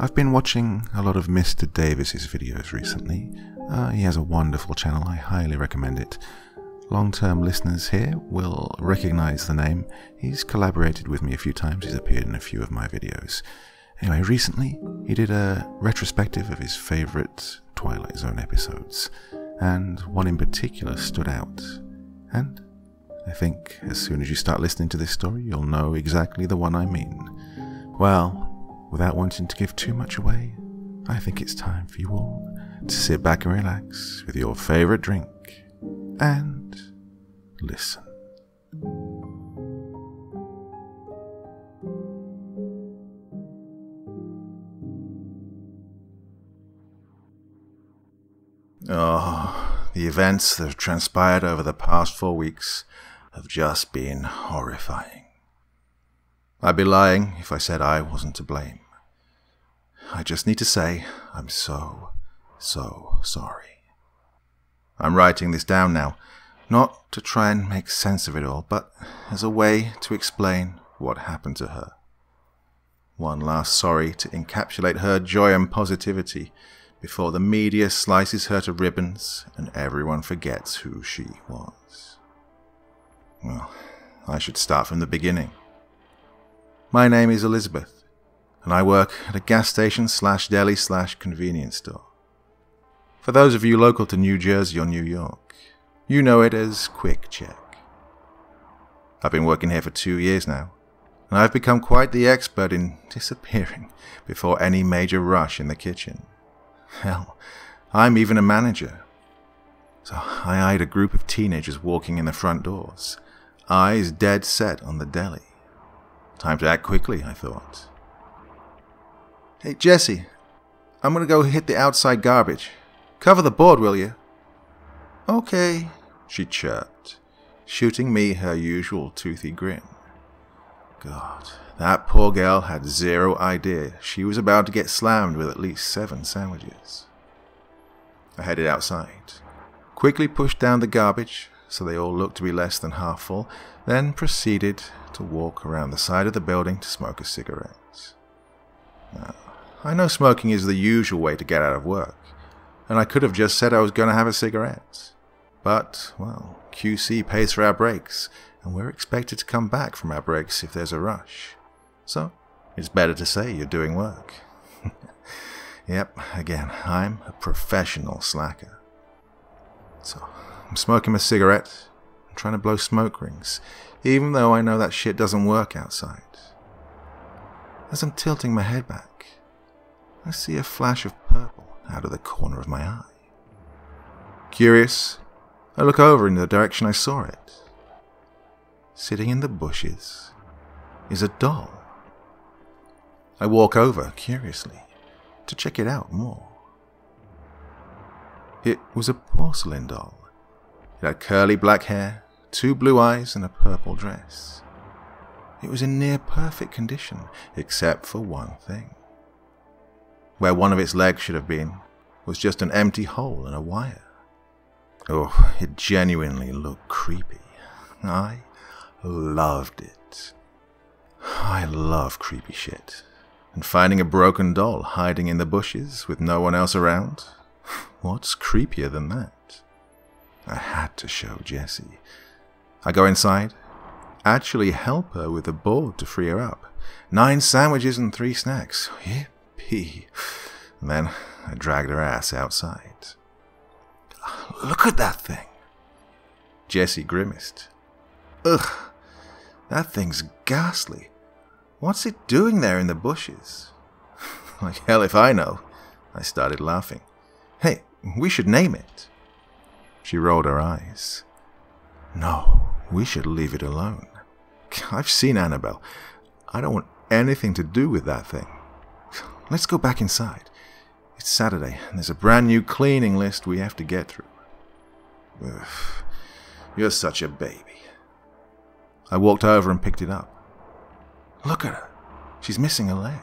I've been watching a lot of Mr. Davis's videos recently. Uh, he has a wonderful channel, I highly recommend it. Long term listeners here will recognize the name. He's collaborated with me a few times, he's appeared in a few of my videos. Anyway, recently he did a retrospective of his favorite Twilight Zone episodes, and one in particular stood out. And I think as soon as you start listening to this story, you'll know exactly the one I mean. Well, without wanting to give too much away, I think it's time for you all to sit back and relax with your favorite drink and listen. Oh, the events that have transpired over the past four weeks have just been horrifying. I'd be lying if I said I wasn't to blame. I just need to say I'm so, so sorry. I'm writing this down now, not to try and make sense of it all, but as a way to explain what happened to her. One last sorry to encapsulate her joy and positivity before the media slices her to ribbons and everyone forgets who she was. Well, I should start from the beginning. My name is Elizabeth, and I work at a gas station slash deli slash convenience store. For those of you local to New Jersey or New York, you know it as QuickChek. I've been working here for two years now, and I've become quite the expert in disappearing before any major rush in the kitchen. Hell, I'm even a manager. So I eyed a group of teenagers walking in the front doors, eyes dead set on the deli. Time to act quickly, I thought. Hey, Jesse, I'm gonna go hit the outside garbage. Cover the board, will you? Okay, she chirped, shooting me her usual toothy grin. God, that poor girl had zero idea she was about to get slammed with at least seven sandwiches. I headed outside, quickly pushed down the garbage so they all looked to be less than half full, then proceeded to walk around the side of the building to smoke a cigarette. Now, I know smoking is the usual way to get out of work, and I could have just said I was going to have a cigarette. But, well, QC pays for our breaks, and we're expected to come back from our breaks if there's a rush. So, it's better to say you're doing work. yep, again, I'm a professional slacker. So, I'm smoking my cigarette, I'm trying to blow smoke rings, even though I know that shit doesn't work outside. As I'm tilting my head back, I see a flash of purple out of the corner of my eye. Curious, I look over in the direction I saw it. Sitting in the bushes is a doll. I walk over, curiously, to check it out more. It was a porcelain doll. It had curly black hair, two blue eyes, and a purple dress. It was in near perfect condition, except for one thing. Where one of its legs should have been was just an empty hole and a wire. Oh, it genuinely looked creepy. I loved it. I love creepy shit. And finding a broken doll hiding in the bushes with no one else around? What's creepier than that? I had to show Jessie. I go inside, actually help her with the board to free her up. Nine sandwiches and three snacks. Yippee. And then I dragged her ass outside. Look at that thing. Jessie grimaced. Ugh, that thing's ghastly. What's it doing there in the bushes? like hell if I know. I started laughing. Hey, we should name it. She rolled her eyes. No, we should leave it alone. I've seen Annabelle. I don't want anything to do with that thing. Let's go back inside. It's Saturday, and there's a brand new cleaning list we have to get through. Ugh, you're such a baby. I walked over and picked it up. Look at her. She's missing a leg.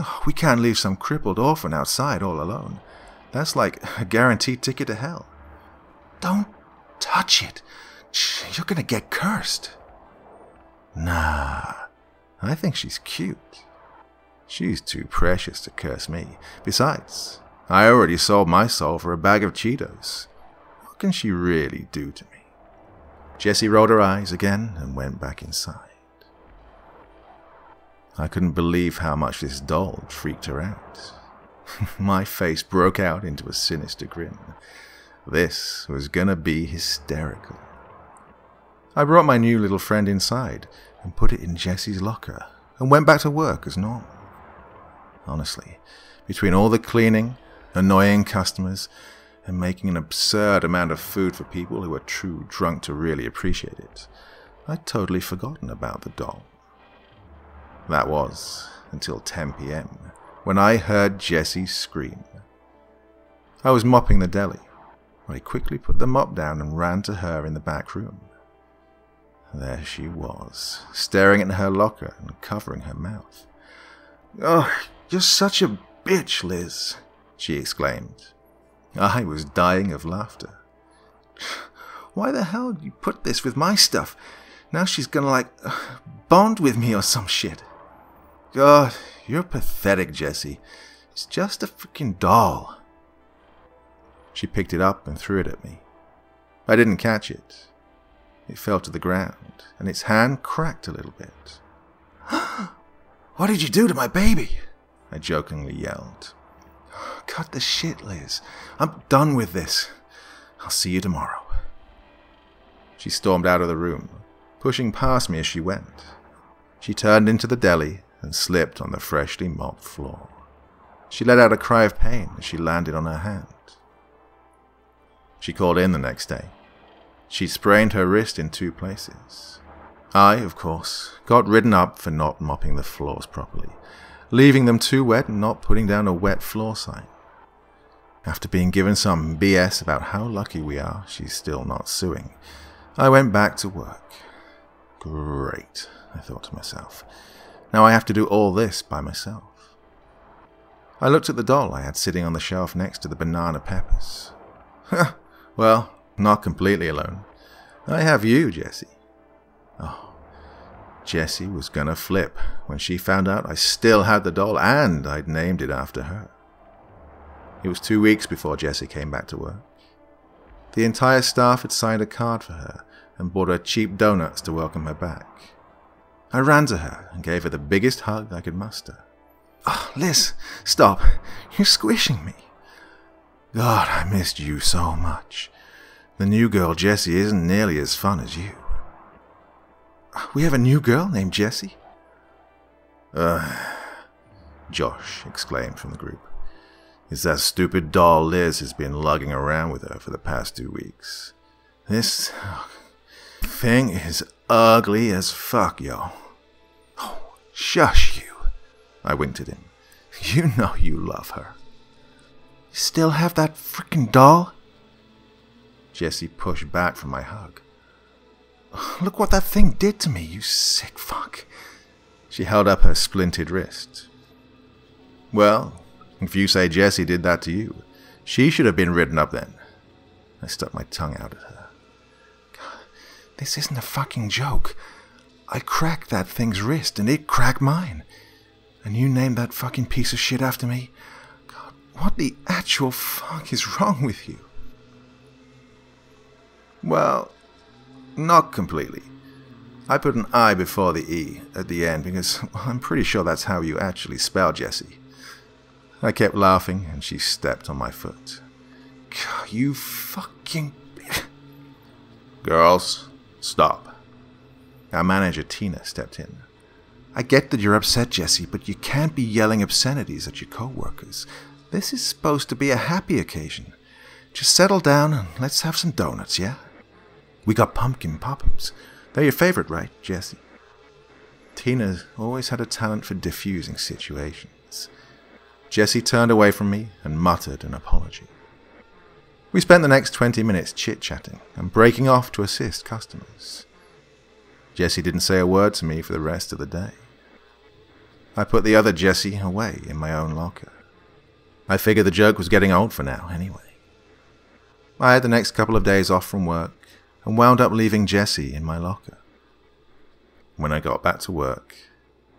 Oh, we can't leave some crippled orphan outside all alone. That's like a guaranteed ticket to hell. Don't touch it. You're gonna get cursed. Nah, I think she's cute. She's too precious to curse me. Besides, I already sold my soul for a bag of Cheetos. What can she really do to me? Jessie rolled her eyes again and went back inside. I couldn't believe how much this doll freaked her out. My face broke out into a sinister grin. This was gonna be hysterical. I brought my new little friend inside and put it in Jessie's locker and went back to work as normal. Honestly, between all the cleaning, annoying customers, and making an absurd amount of food for people who are too drunk to really appreciate it, I'd totally forgotten about the doll. That was until 10 p.m., when I heard Jessie scream. I was mopping the deli. When I quickly put the mop down and ran to her in the back room. There she was, staring at her locker and covering her mouth. Oh, you're such a bitch, Liz, she exclaimed. I was dying of laughter. Why the hell did you put this with my stuff? Now she's gonna, like, bond with me or some shit. God, you're pathetic, Jesse. It's just a freaking doll. She picked it up and threw it at me. I didn't catch it. It fell to the ground, and its hand cracked a little bit. what did you do to my baby? I jokingly yelled. Cut the shit, Liz. I'm done with this. I'll see you tomorrow. She stormed out of the room, pushing past me as she went. She turned into the deli and slipped on the freshly mopped floor. She let out a cry of pain as she landed on her hand. She called in the next day. She sprained her wrist in two places. I, of course, got ridden up for not mopping the floors properly, leaving them too wet and not putting down a wet floor sign. After being given some BS about how lucky we are she's still not suing, I went back to work. Great, I thought to myself. Now I have to do all this by myself. I looked at the doll I had sitting on the shelf next to the banana peppers. well, not completely alone. I have you, Jesse. Oh, Jessie was gonna flip when she found out I still had the doll and I'd named it after her. It was two weeks before Jessie came back to work. The entire staff had signed a card for her and bought her cheap donuts to welcome her back. I ran to her and gave her the biggest hug I could muster. Oh, Liz, stop. You're squishing me. God, I missed you so much. The new girl, Jessie, isn't nearly as fun as you. We have a new girl named Jessie? Uh, Josh exclaimed from the group. It's that stupid doll Liz has been lugging around with her for the past two weeks. This thing is ugly as fuck, yo. Oh, shush you. I winked at him. You know you love her. You still have that frickin' doll? Jessie pushed back from my hug. Look what that thing did to me, you sick fuck. She held up her splintered wrist. Well, if you say Jessie did that to you, she should have been ridden up then. I stuck my tongue out at her. God, this isn't a fucking joke. I cracked that thing's wrist and it cracked mine. And you named that fucking piece of shit after me? God, what the actual fuck is wrong with you? Well, not completely. I put an I before the E at the end because I'm pretty sure that's how you actually spell Jessie. I kept laughing and she stepped on my foot. God, you fucking. Girls, stop. Our manager Tina stepped in. I get that you're upset, Jessie, but you can't be yelling obscenities at your co workers. This is supposed to be a happy occasion. Just settle down and let's have some donuts, yeah? We got pumpkin poppums. They're your favorite, right, Jesse? Tina always had a talent for diffusing situations. Jesse turned away from me and muttered an apology. We spent the next 20 minutes chit chatting and breaking off to assist customers. Jesse didn't say a word to me for the rest of the day. I put the other Jesse away in my own locker. I figured the joke was getting old for now, anyway. I had the next couple of days off from work and wound up leaving Jessie in my locker. When I got back to work,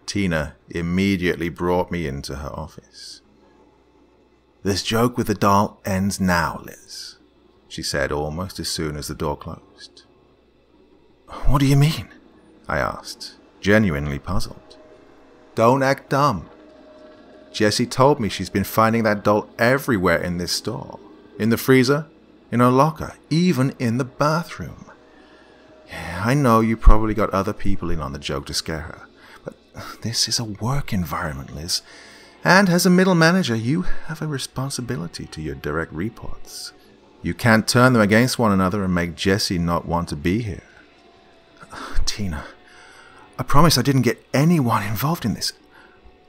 Tina immediately brought me into her office. This joke with the doll ends now, Liz, she said almost as soon as the door closed. What do you mean? I asked, genuinely puzzled. Don't act dumb. Jessie told me she's been finding that doll everywhere in this store. In the freezer, in her locker, even in the bathroom. Yeah, I know you probably got other people in on the joke to scare her, but this is a work environment, Liz. And as a middle manager, you have a responsibility to your direct reports. You can't turn them against one another and make Jessie not want to be here. Tina, I promise I didn't get anyone involved in this.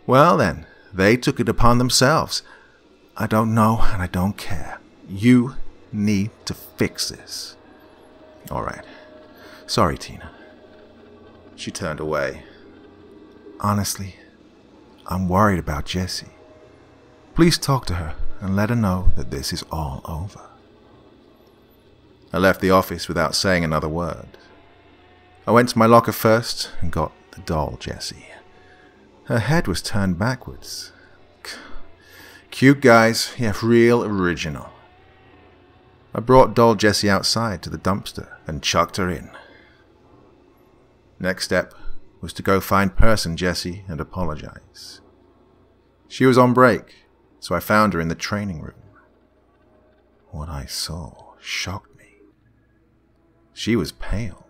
Well, then, they took it upon themselves. I don't know and I don't care. You need to fix this. All right. Sorry, Tina. She turned away. Honestly, I'm worried about Jessie. Please talk to her and let her know that this is all over. I left the office without saying another word. I went to my locker first and got the doll Jessie. Her head was turned backwards. Cute guys, yeah, real original. I brought doll Jessie outside to the dumpster and chucked her in. Next step was to go find person Jessie and apologize. She was on break, so I found her in the training room. What I saw shocked me. She was pale.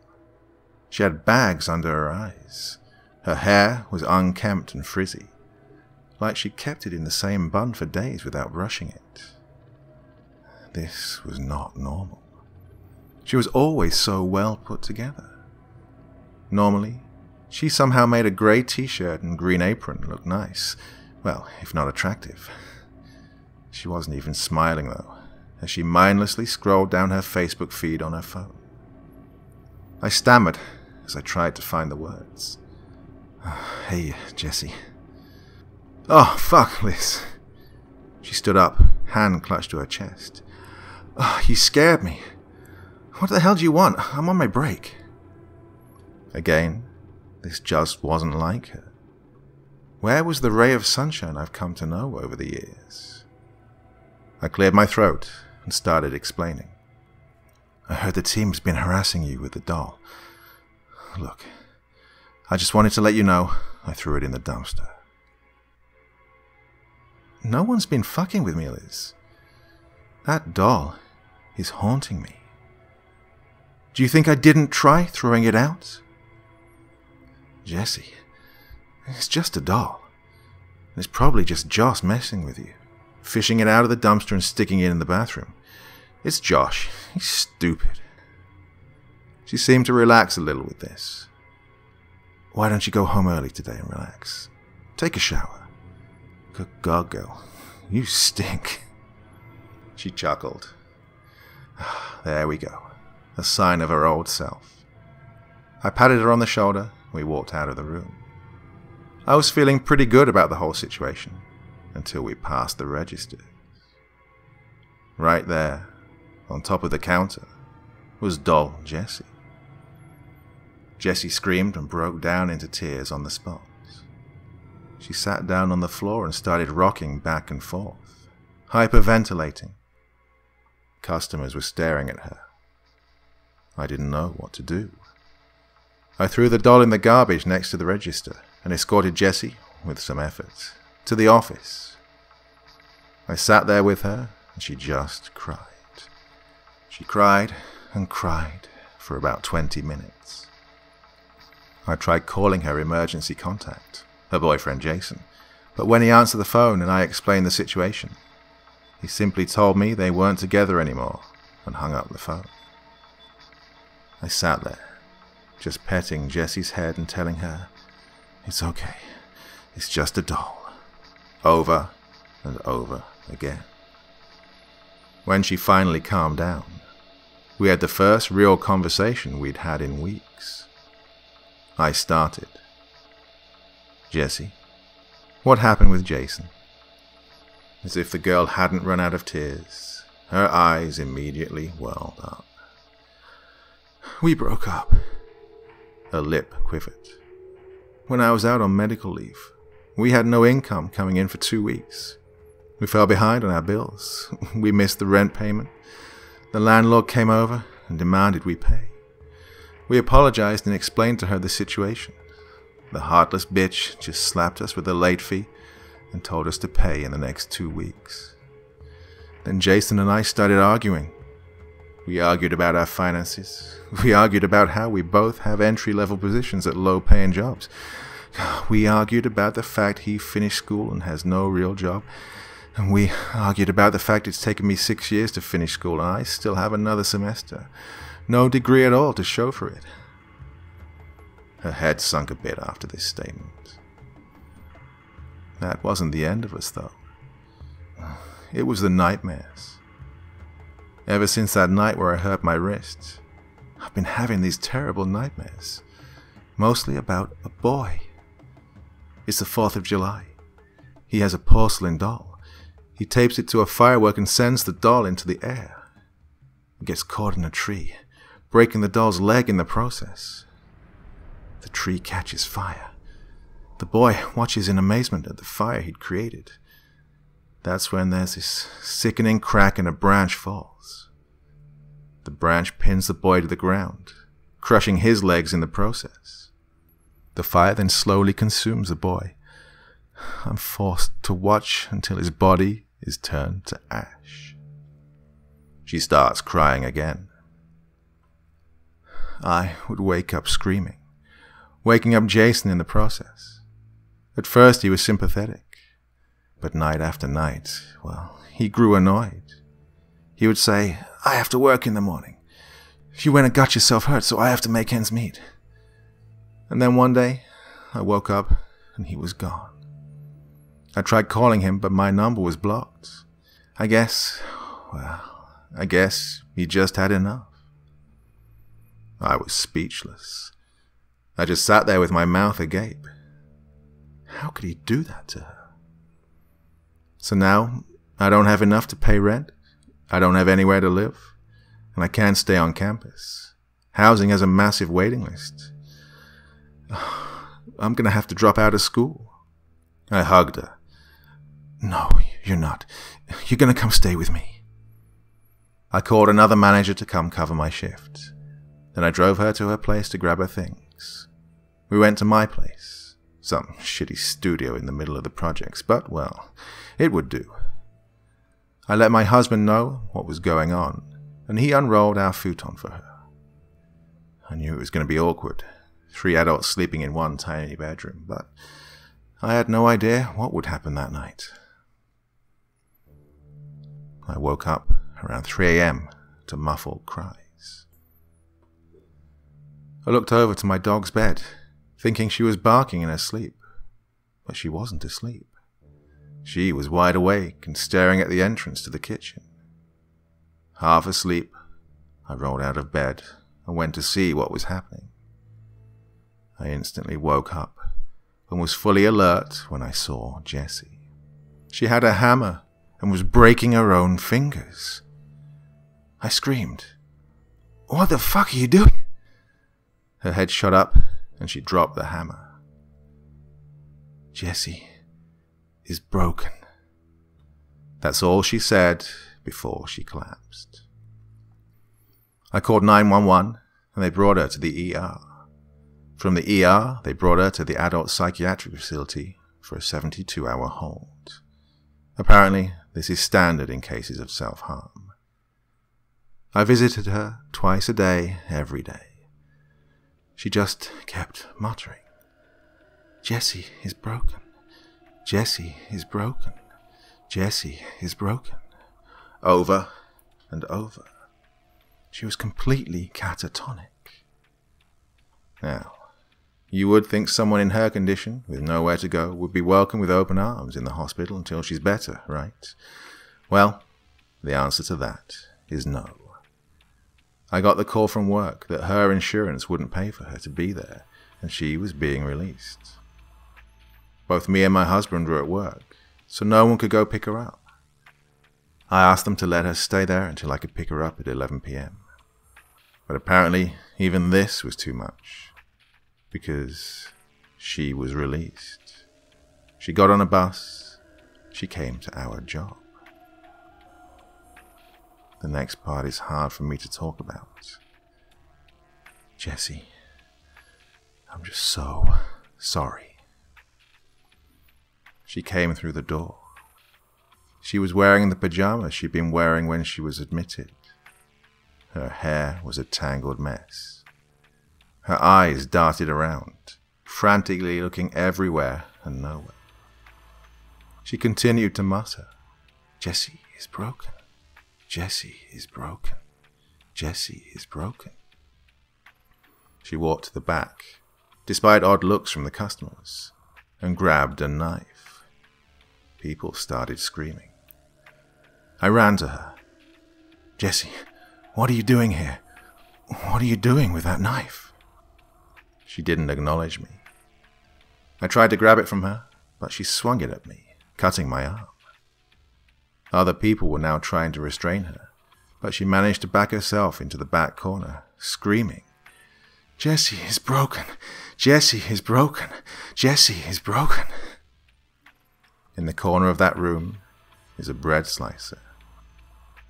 She had bags under her eyes. Her hair was unkempt and frizzy, like she kept it in the same bun for days without brushing it. This was not normal. She was always so well put together. Normally, she somehow made a grey t shirt and green apron look nice. Well, if not attractive. She wasn't even smiling, though, as she mindlessly scrolled down her Facebook feed on her phone. I stammered as I tried to find the words. Hey, Jessie. Oh, fuck, Liz. She stood up, hand clutched to her chest. Oh, you scared me. What the hell do you want? I'm on my break. Again, this just wasn't like her. Where was the ray of sunshine I've come to know over the years? I cleared my throat and started explaining. I heard the team's been harassing you with the doll. Look, I just wanted to let you know I threw it in the dumpster. No one's been fucking with me, Liz. That doll is haunting me. Do you think I didn't try throwing it out? Jesse, it's just a doll. It's probably just Josh messing with you, fishing it out of the dumpster and sticking it in the bathroom. It's Josh. He's stupid. She seemed to relax a little with this. Why don't you go home early today and relax? Take a shower. Good God, girl. You stink. She chuckled. There we go. A sign of her old self. I patted her on the shoulder. We walked out of the room. I was feeling pretty good about the whole situation until we passed the register. Right there, on top of the counter, was doll Jessie. Jessie screamed and broke down into tears on the spot. She sat down on the floor and started rocking back and forth, hyperventilating. Customers were staring at her. I didn't know what to do. I threw the doll in the garbage next to the register and escorted Jessie, with some effort, to the office. I sat there with her and she just cried. She cried and cried for about 20 minutes. I tried calling her emergency contact, her boyfriend Jason, but when he answered the phone and I explained the situation, he simply told me they weren't together anymore and hung up the phone. I sat there, just petting Jessie's head and telling her, It's okay, it's just a doll, over and over again. When she finally calmed down, we had the first real conversation we'd had in weeks. I started. Jessie, what happened with Jason? As if the girl hadn't run out of tears, her eyes immediately welled up. We broke up. Her lip quivered. when I was out on medical leave. We had no income coming in for two weeks. We fell behind on our bills. We missed the rent payment. The landlord came over and demanded we pay. We apologized and explained to her the situation. The heartless bitch just slapped us with a late fee and told us to pay in the next two weeks. Then Jason and I started arguing. We argued about our finances. We argued about how we both have entry level positions at low paying jobs. We argued about the fact he finished school and has no real job. And we argued about the fact it's taken me six years to finish school and I still have another semester. No degree at all to show for it. Her head sunk a bit after this statement. That wasn't the end of us, though. It was the nightmares. Ever since that night where I hurt my wrist, I've been having these terrible nightmares. Mostly about a boy. It's the 4th of July. He has a porcelain doll. He tapes it to a firework and sends the doll into the air. It gets caught in a tree, breaking the doll's leg in the process. The tree catches fire. The boy watches in amazement at the fire he'd created. That's when there's this sickening crack and a branch falls. The branch pins the boy to the ground, crushing his legs in the process. The fire then slowly consumes the boy. I'm forced to watch until his body is turned to ash. She starts crying again. I would wake up screaming, waking up Jason in the process. At first, he was sympathetic, but night after night, well, he grew annoyed. He would say, I have to work in the morning. If you went and got yourself hurt, so I have to make ends meet. And then one day, I woke up and he was gone. I tried calling him, but my number was blocked. I guess, well, I guess he just had enough. I was speechless. I just sat there with my mouth agape. How could he do that to her? So now I don't have enough to pay rent, I don't have anywhere to live, and I can't stay on campus. Housing has a massive waiting list. I'm gonna have to drop out of school. I hugged her. No, you're not. You're gonna come stay with me. I called another manager to come cover my shift. Then I drove her to her place to grab her things. We went to my place, some shitty studio in the middle of the projects, but well, it would do. I let my husband know what was going on, and he unrolled our futon for her. I knew it was going to be awkward, three adults sleeping in one tiny bedroom, but I had no idea what would happen that night. I woke up around 3 a.m. to muffled cries. I looked over to my dog's bed, thinking she was barking in her sleep, but she wasn't asleep. She was wide awake and staring at the entrance to the kitchen. Half asleep, I rolled out of bed and went to see what was happening. I instantly woke up and was fully alert when I saw Jessie. She had a hammer and was breaking her own fingers. I screamed, What the fuck are you doing? Her head shot up and she dropped the hammer. Jessie, is broken. That's all she said before she collapsed. I called 911 and they brought her to the ER. From the ER, they brought her to the adult psychiatric facility for a 72 hour hold. Apparently, this is standard in cases of self harm. I visited her twice a day, every day. She just kept muttering, Jessie is broken. Jessie is broken. Jessie is broken. Over and over. She was completely catatonic. Now, you would think someone in her condition, with nowhere to go, would be welcome with open arms in the hospital until she's better, right? Well, the answer to that is no. I got the call from work that her insurance wouldn't pay for her to be there, and she was being released. Both me and my husband were at work, so no one could go pick her up. I asked them to let her stay there until I could pick her up at 11 p.m. But apparently, even this was too much, because she was released. She got on a bus. She came to our job. The next part is hard for me to talk about. Jesse, I'm just so sorry. She came through the door. She was wearing the pajamas she'd been wearing when she was admitted. Her hair was a tangled mess. Her eyes darted around, frantically looking everywhere and nowhere. She continued to mutter, Jesse is broken. Jesse is broken. Jesse is broken. She walked to the back, despite odd looks from the customers, and grabbed a knife. People started screaming. I ran to her. Jessie, what are you doing here? What are you doing with that knife? She didn't acknowledge me. I tried to grab it from her, but she swung it at me, cutting my arm. Other people were now trying to restrain her, but she managed to back herself into the back corner, screaming, Jessie is broken! Jessie is broken! Jessie is broken! In the corner of that room is a bread slicer.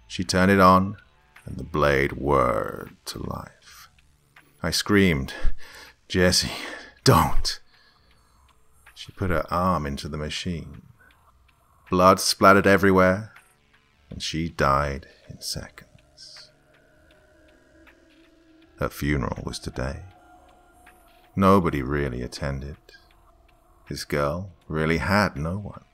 She turned it on, and the blade whirred to life. I screamed, Jessie, don't! She put her arm into the machine. Blood splattered everywhere, and she died in seconds. Her funeral was today. Nobody really attended. This girl really had no one.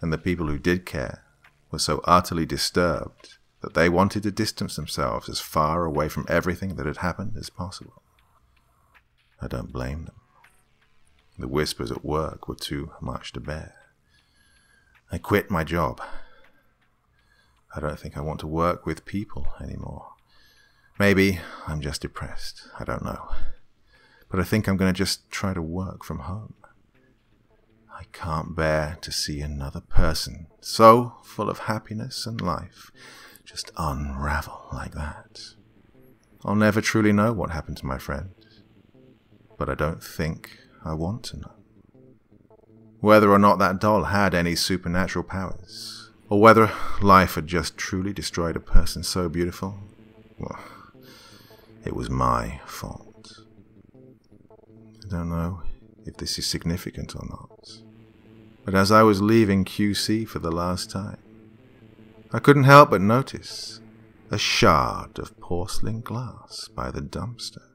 And the people who did care were so utterly disturbed that they wanted to distance themselves as far away from everything that had happened as possible. I don't blame them. The whispers at work were too much to bear. I quit my job. I don't think I want to work with people anymore. Maybe I'm just depressed. I don't know. But I think I'm going to just try to work from home. I can't bear to see another person so full of happiness and life just unravel like that. I'll never truly know what happened to my friend, but I don't think I want to know whether or not that doll had any supernatural powers, or whether life had just truly destroyed a person so beautiful. Well, it was my fault. I don't know if this is significant or not, but as I was leaving QC for the last time, I couldn't help but notice a shard of porcelain glass by the dumpster.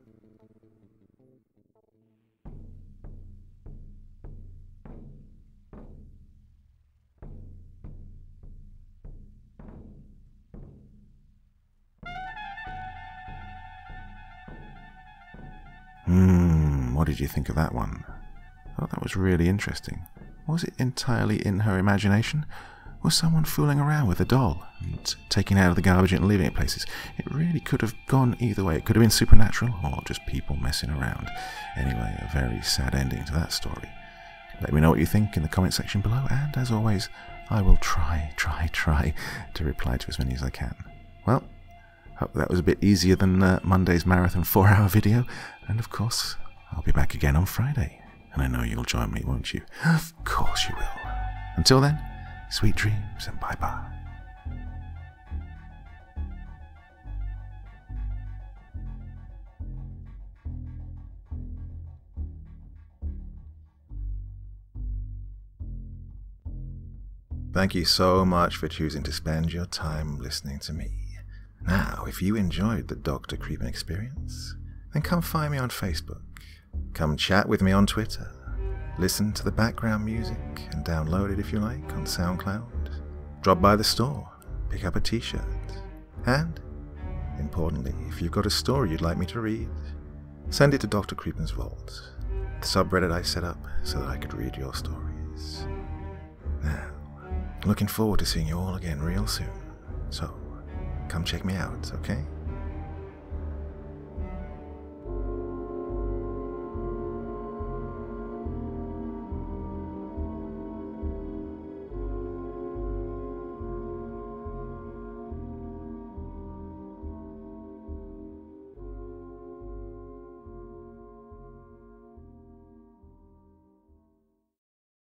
What did you think of that one? Oh, that was really interesting. Was it entirely in her imagination? Was someone fooling around with a doll and taking it out of the garbage and leaving it places? It really could have gone either way. It could have been supernatural or just people messing around. Anyway, a very sad ending to that story. Let me know what you think in the comment section below, and as always, I will try, try, try to reply to as many as I can. Well, Hope that was a bit easier than uh, Monday's marathon four hour video. And of course, I'll be back again on Friday. And I know you'll join me, won't you? Of course you will. Until then, sweet dreams and bye bye. Thank you so much for choosing to spend your time listening to me. Now, if you enjoyed the Dr. Creepen experience, then come find me on Facebook. Come chat with me on Twitter. Listen to the background music and download it if you like on SoundCloud. Drop by the store, pick up a t shirt. And, importantly, if you've got a story you'd like me to read, send it to Dr. Creepen's Vault, the subreddit I set up so that I could read your stories. Now, looking forward to seeing you all again real soon. So, come check me out, okay?